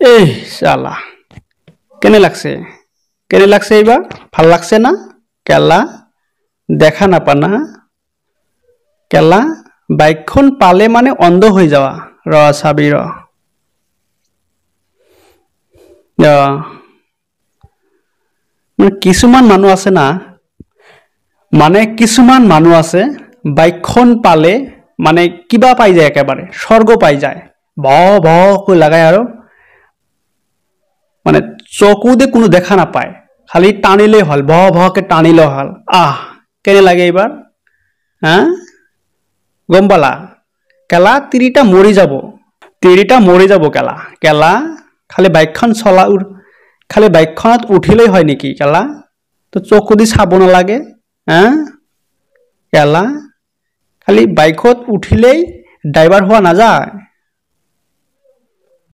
এই চালা কেনে লাগছে? কেনে লাগছে এইবার ভাল লাগছে না? কেলা? দেখা নাপা না কেলা? বাইকখন পালে মানে অন্ধ হৈ যাৱা। ৰ চাবি ৰ। মানে কিছুমান মানুহ আছে না মানে কিছুমান মানুহ আছে বাইকখন পালে মানে কিবা পাই যায় একেবাৰে স্বৰ্গ পাই যায়। ভ ভকৈ লাগাই আৰু। চকুতে কোনো দেখা নাপায়। খালি টানিলেই হ'ল ভ ভকে টানিলে হ'ল। আহ কেনে লাগে এইবাৰ? হা? গম পালা? কেলা তিৰিটা মৰি যাব। তিৰিটা মৰি যাব কেলা। কেলা খালি বাইকখন চলা খালি বাইকখনত উঠিলেই হয় নেকি কেলা? তো চকু দি চাব নালাগে হা? কেলা খালি বাইকত উঠিলেই ড্ৰাইভাৰ হোৱা নাযায়।